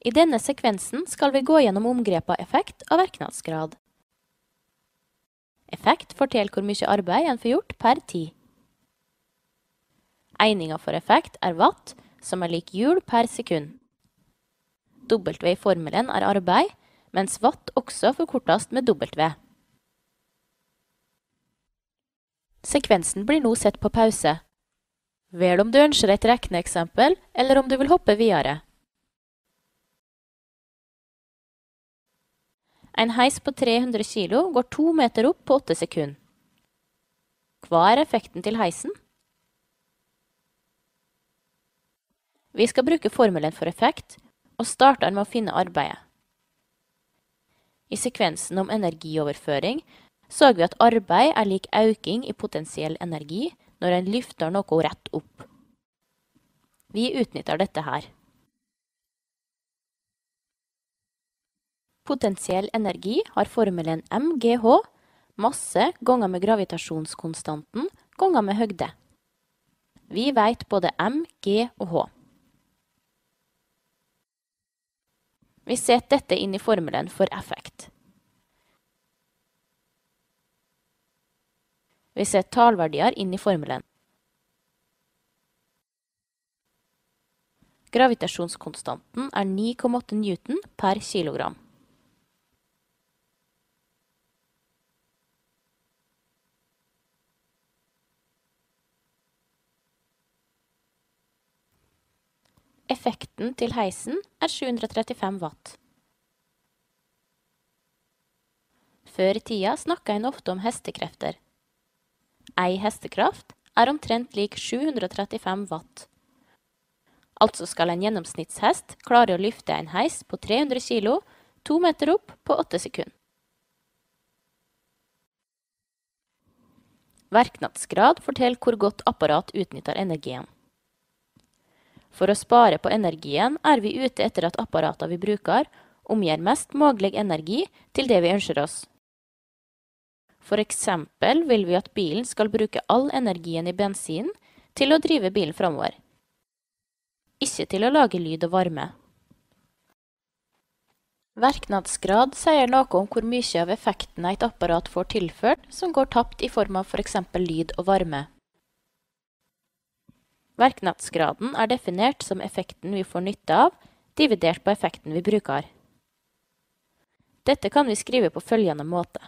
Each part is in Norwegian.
I denne sekvensen skal vi gå gjennom omgrepa effekt og verknadsgrad. Effekt forteller hvor mye arbeid en får gjort per tid. Egninga for effekt er watt, som er lik hjul per sekund. W i formelen er arbeid, mens watt også forkortes med W. Sekvensen blir nå sett på pause. Vel om du ønsker et regneeksempel, eller om du vil hoppe videre. En heis på 300 kilo går to meter opp på åtte sekunder. Hva er effekten til heisen? Vi skal bruke formelen for effekt, og starter med å finne arbeidet. I sekvensen om energioverføring så vi at arbeid er lik auking i potensiell energi når en lyfter noe rett opp. Vi utnytter dette her. Potensiell energi har formelen mgh, masse ganger med gravitasjonskonstanten ganger med høgde. Vi vet både m, g og h. Vi setter dette inn i formelen for effekt. Vi setter tallverdier inn i formelen. Gravitasjonskonstanten er 9,8 newton per kilogram. Effekten til heisen er 735 watt. Før i tida snakka en ofte om hestekrefter. Ei hestekraft er omtrent lik 735 watt. Altså skal en gjennomsnittshest klare å lyfte en heis på 300 kilo to meter opp på åtte sekunder. Verknadsgrad forteller hvor godt apparat utnytter energien. For å spare på energien er vi ute etter at apparatene vi bruker, omgir mest mulig energi til det vi ønsker oss. For eksempel vil vi at bilen skal bruke all energien i bensinen til å drive bilen framover. Ikke til å lage lyd og varme. Verknadsgrad sier noe om hvor mye av effektene et apparat får tilført som går tapt i form av f.eks. For lyd og varme. Verknadsgraden er definert som effekten vi får nytte av, dividert på effekten vi bruker. Dette kan vi skrive på følgende måte.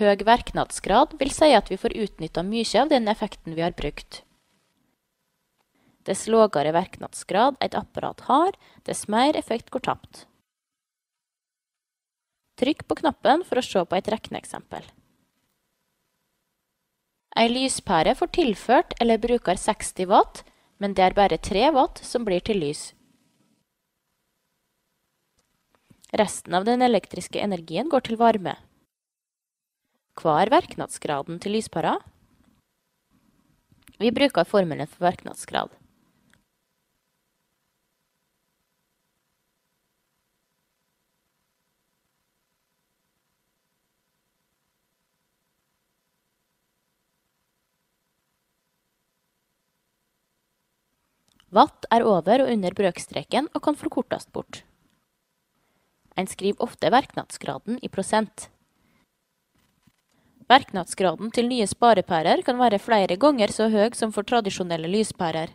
Høg verknadsgrad vil si at vi får utnytta mye av den effekten vi har brukt. Dess lågere verknadsgrad et apparat har, dess mer effekt går tapt. Trykk på knappen for å se på et regneeksempel. Ei lyspære får tilført eller bruker 60 watt, men det er bare 3 watt som blir til lys. Resten av den elektriske energien går til varme. Hva er verknadsgraden til lyspæra? Vi bruker formelen for verknadsgrad. Watt er over og under brøkstreken og kan forkortes bort. En skriver ofte verknadsgraden i prosent. Verknadsgraden til nye sparepærer kan være flere ganger så høy som for tradisjonelle lyspærer.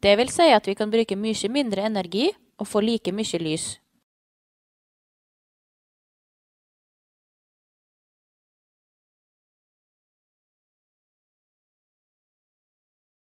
Det vil si at vi kan bruke mye mindre energi og få like mye lys.